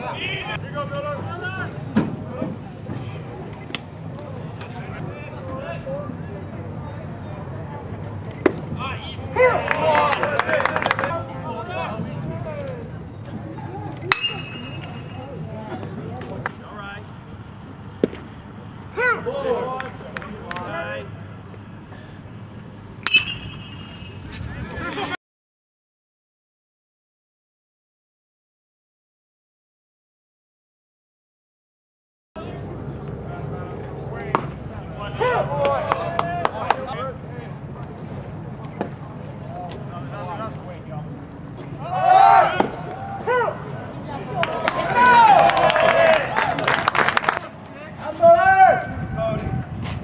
Idę!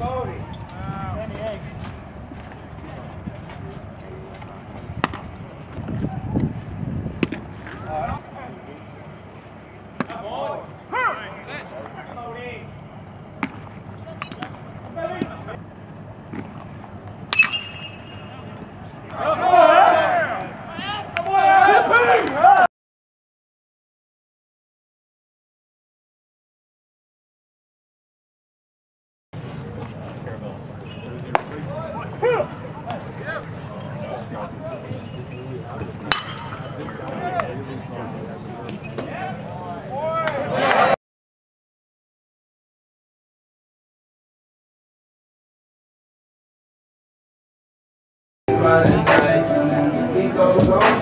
Cody. Go, go. Shut down,